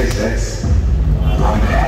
Makes sense.